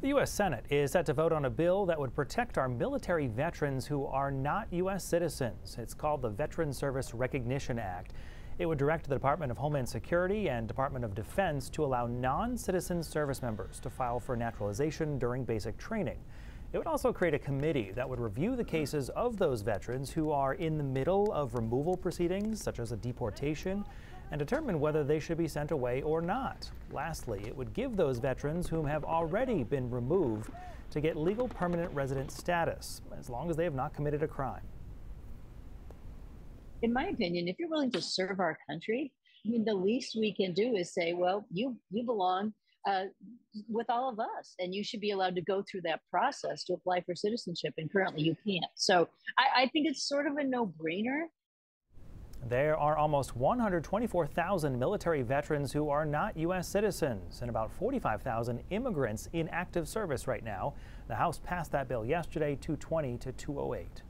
The U.S. Senate is set to vote on a bill that would protect our military veterans who are not U.S. citizens. It's called the Veteran Service Recognition Act. It would direct the Department of Homeland Security and Department of Defense to allow non citizen service members to file for naturalization during basic training. It would also create a committee that would review the cases of those veterans who are in the middle of removal proceedings, such as a deportation, and determine whether they should be sent away or not. Lastly, it would give those veterans whom have already been removed to get legal permanent resident status, as long as they have not committed a crime. In my opinion, if you're willing to serve our country, I mean, the least we can do is say, well, you you belong uh, with all of us, and you should be allowed to go through that process to apply for citizenship. And currently, you can't. So I, I think it's sort of a no-brainer. There are almost 124,000 military veterans who are not U.S. citizens and about 45,000 immigrants in active service right now. The House passed that bill yesterday, 220 to 208.